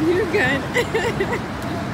You're good.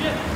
Yeah.